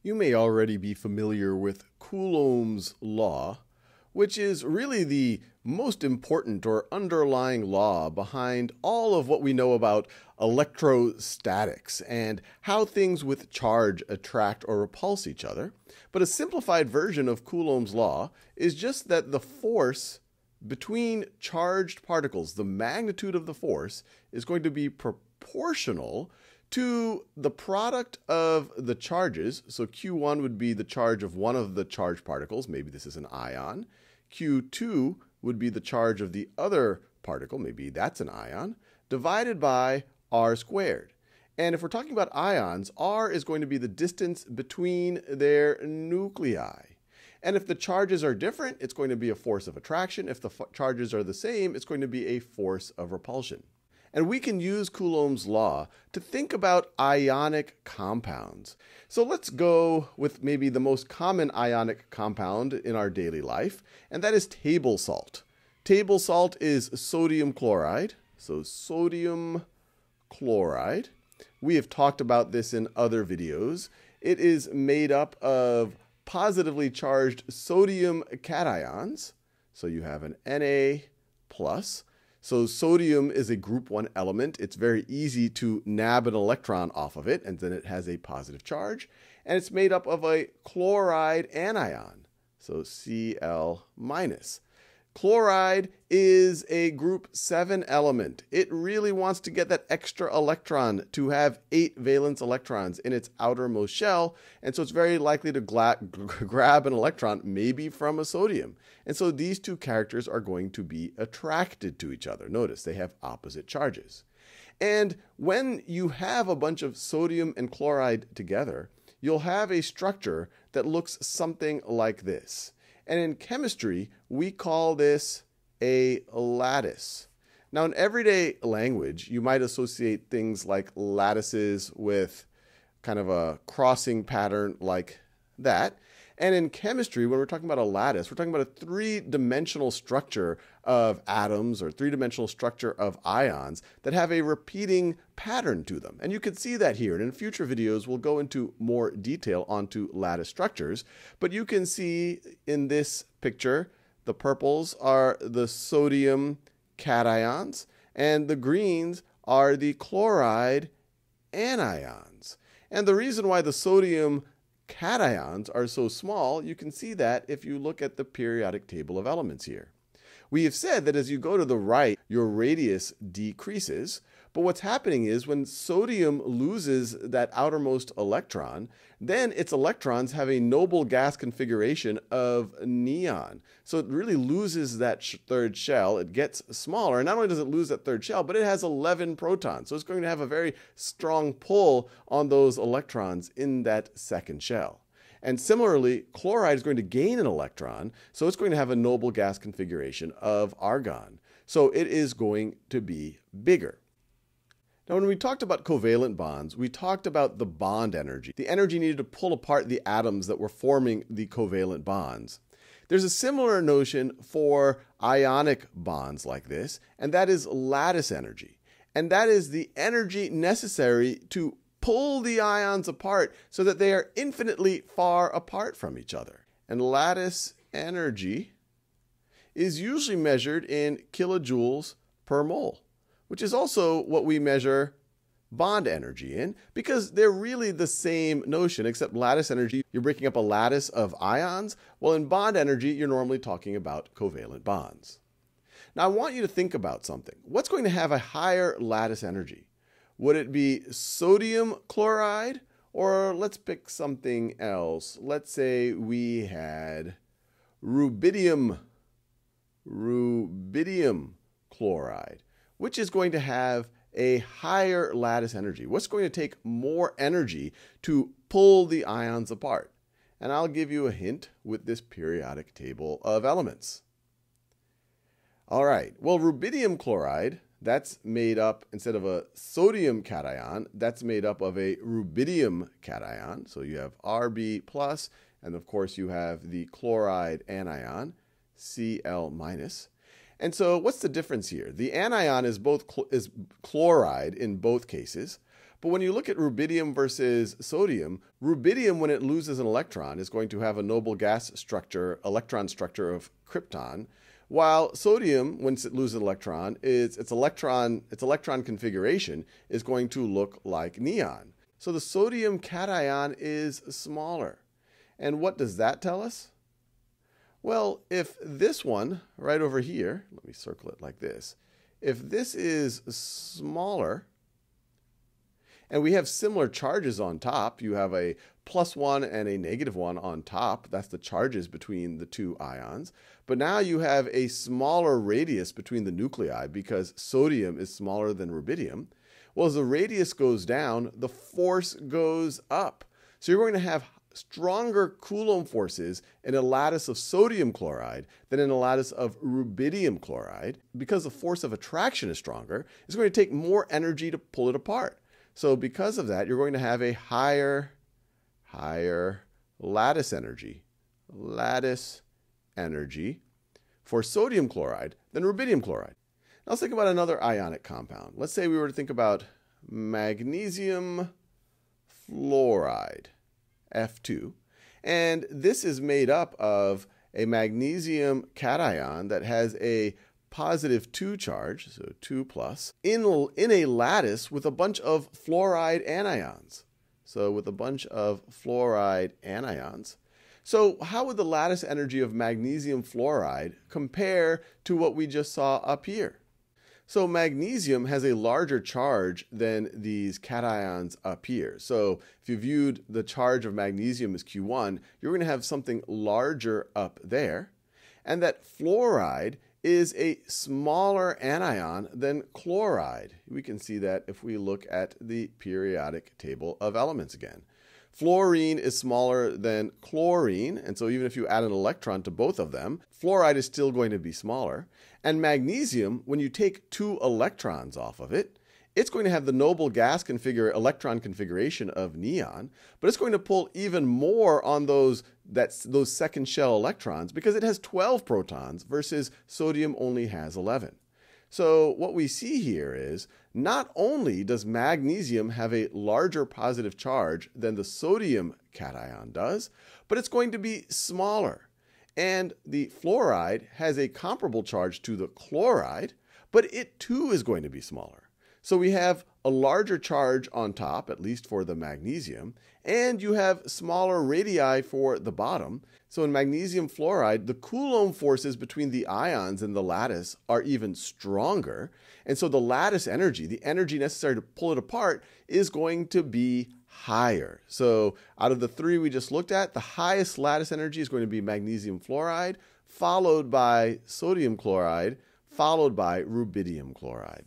You may already be familiar with Coulomb's law, which is really the most important or underlying law behind all of what we know about electrostatics and how things with charge attract or repulse each other. But a simplified version of Coulomb's law is just that the force between charged particles, the magnitude of the force, is going to be proportional to the product of the charges. So Q1 would be the charge of one of the charge particles, maybe this is an ion. Q2 would be the charge of the other particle, maybe that's an ion, divided by r squared. And if we're talking about ions, r is going to be the distance between their nuclei. And if the charges are different, it's going to be a force of attraction. If the charges are the same, it's going to be a force of repulsion. And we can use Coulomb's law to think about ionic compounds. So let's go with maybe the most common ionic compound in our daily life, and that is table salt. Table salt is sodium chloride. So sodium chloride. We have talked about this in other videos. It is made up of positively charged sodium cations. So you have an Na plus so sodium is a group 1 element. It's very easy to nab an electron off of it, and then it has a positive charge. And it's made up of a chloride anion, so Cl minus. Chloride is a group 7 element. It really wants to get that extra electron to have eight valence electrons in its outermost shell, and so it's very likely to grab an electron, maybe from a sodium. And so these two characters are going to be attracted to each other. Notice they have opposite charges. And when you have a bunch of sodium and chloride together, you'll have a structure that looks something like this. And in chemistry, we call this a lattice. Now, in everyday language, you might associate things like lattices with kind of a crossing pattern like that. And in chemistry, when we're talking about a lattice, we're talking about a three dimensional structure of atoms or three dimensional structure of ions that have a repeating pattern to them. And you can see that here. And in future videos, we'll go into more detail onto lattice structures. But you can see in this picture, the purples are the sodium cations, and the greens are the chloride anions. And the reason why the sodium cations are so small, you can see that if you look at the periodic table of elements here. We have said that as you go to the right, your radius decreases, but what's happening is when sodium loses that outermost electron, then its electrons have a noble gas configuration of neon. So it really loses that sh third shell. It gets smaller. And not only does it lose that third shell, but it has 11 protons. So it's going to have a very strong pull on those electrons in that second shell. And similarly, chloride is going to gain an electron, so it's going to have a noble gas configuration of argon. So it is going to be bigger. Now, when we talked about covalent bonds, we talked about the bond energy, the energy needed to pull apart the atoms that were forming the covalent bonds. There's a similar notion for ionic bonds like this, and that is lattice energy. And that is the energy necessary to pull the ions apart so that they are infinitely far apart from each other. And lattice energy is usually measured in kilojoules per mole which is also what we measure bond energy in because they're really the same notion, except lattice energy, you're breaking up a lattice of ions, while in bond energy, you're normally talking about covalent bonds. Now, I want you to think about something. What's going to have a higher lattice energy? Would it be sodium chloride? Or let's pick something else. Let's say we had rubidium, rubidium chloride which is going to have a higher lattice energy? What's going to take more energy to pull the ions apart? And I'll give you a hint with this periodic table of elements. All right, well, rubidium chloride, that's made up, instead of a sodium cation, that's made up of a rubidium cation. So you have Rb plus, and of course you have the chloride anion, Cl minus. And so what's the difference here? The anion is both cl is chloride in both cases, But when you look at rubidium versus sodium, rubidium, when it loses an electron, is going to have a noble gas structure, electron structure of krypton, while sodium, when it loses an electron, is its electron, its electron configuration is going to look like neon. So the sodium cation is smaller. And what does that tell us? Well, if this one right over here, let me circle it like this, if this is smaller, and we have similar charges on top, you have a plus one and a negative one on top. That's the charges between the two ions. But now you have a smaller radius between the nuclei because sodium is smaller than rubidium. Well, as the radius goes down, the force goes up. So you're going to have stronger Coulomb forces in a lattice of sodium chloride than in a lattice of rubidium chloride. Because the force of attraction is stronger, it's going to take more energy to pull it apart. So because of that, you're going to have a higher, higher lattice energy, lattice energy for sodium chloride than rubidium chloride. Now let's think about another ionic compound. Let's say we were to think about magnesium fluoride. F2. And this is made up of a magnesium cation that has a positive 2 charge, so 2 plus, in, in a lattice with a bunch of fluoride anions. So with a bunch of fluoride anions. So how would the lattice energy of magnesium fluoride compare to what we just saw up here? So magnesium has a larger charge than these cations up here. So if you viewed the charge of magnesium as Q1, you're going to have something larger up there. And that fluoride is a smaller anion than chloride. We can see that if we look at the periodic table of elements again. Fluorine is smaller than chlorine, and so even if you add an electron to both of them, fluoride is still going to be smaller. And magnesium, when you take two electrons off of it, it's going to have the noble gas configure electron configuration of neon, but it's going to pull even more on those those second shell electrons because it has 12 protons versus sodium only has 11. So what we see here is not only does magnesium have a larger positive charge than the sodium cation does, but it's going to be smaller. And the fluoride has a comparable charge to the chloride, but it too is going to be smaller. So we have a larger charge on top, at least for the magnesium, and you have smaller radii for the bottom. So in magnesium fluoride, the Coulomb forces between the ions in the lattice are even stronger. And so the lattice energy, the energy necessary to pull it apart, is going to be higher. So out of the three we just looked at, the highest lattice energy is going to be magnesium fluoride, followed by sodium chloride, followed by rubidium chloride.